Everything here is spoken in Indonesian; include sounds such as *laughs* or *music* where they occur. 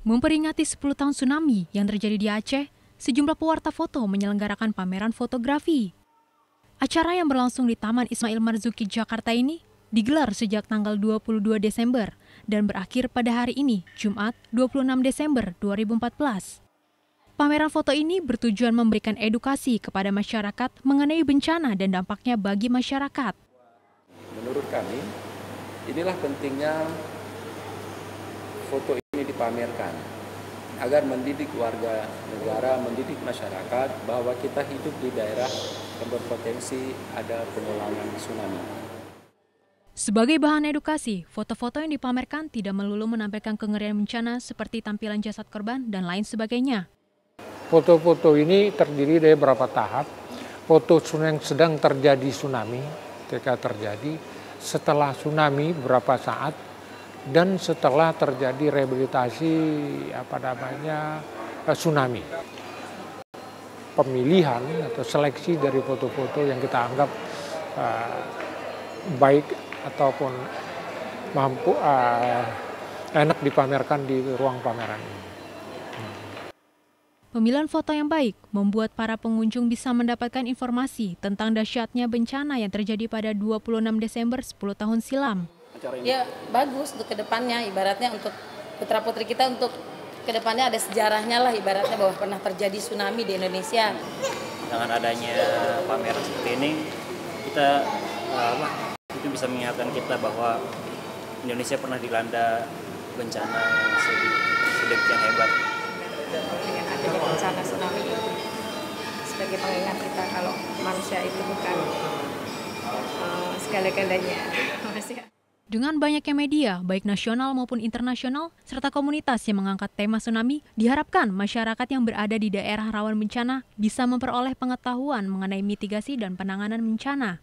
Memperingati 10 tahun tsunami yang terjadi di Aceh, sejumlah pewarta foto menyelenggarakan pameran fotografi. Acara yang berlangsung di Taman Ismail Marzuki, Jakarta ini digelar sejak tanggal 22 Desember dan berakhir pada hari ini, Jumat 26 Desember 2014. Pameran foto ini bertujuan memberikan edukasi kepada masyarakat mengenai bencana dan dampaknya bagi masyarakat. Menurut kami, inilah pentingnya foto ini dipamerkan agar mendidik warga negara, mendidik masyarakat bahwa kita hidup di daerah yang berpotensi ada pengulangan tsunami. Sebagai bahan edukasi, foto-foto yang dipamerkan tidak melulu menampilkan kengerian bencana seperti tampilan jasad korban dan lain sebagainya. Foto-foto ini terdiri dari beberapa tahap. Foto yang sedang terjadi tsunami, ketika terjadi, setelah tsunami berapa saat, dan setelah terjadi rehabilitasi apa namanya eh, tsunami. Pemilihan atau seleksi dari foto-foto yang kita anggap uh, baik ataupun mampu uh, enak dipamerkan di ruang pameran ini. Pemilihan foto yang baik membuat para pengunjung bisa mendapatkan informasi tentang dahsyatnya bencana yang terjadi pada 26 Desember 10 tahun silam acara ini? Ya bagus untuk ke depannya, ibaratnya untuk putra putri kita untuk ke depannya ada sejarahnya lah ibaratnya bahwa pernah terjadi tsunami di Indonesia. Dengan adanya pameran seperti ini, kita uh, apa, itu bisa mengingatkan kita bahwa Indonesia pernah dilanda bencana yang sedemikian hebat. Dengan adanya bencana tsunami sebagai pengingat kita kalau manusia itu bukan uh, segala-galanya. *laughs* Dengan banyaknya media, baik nasional maupun internasional, serta komunitas yang mengangkat tema tsunami, diharapkan masyarakat yang berada di daerah rawan bencana bisa memperoleh pengetahuan mengenai mitigasi dan penanganan bencana.